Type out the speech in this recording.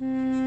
Mm.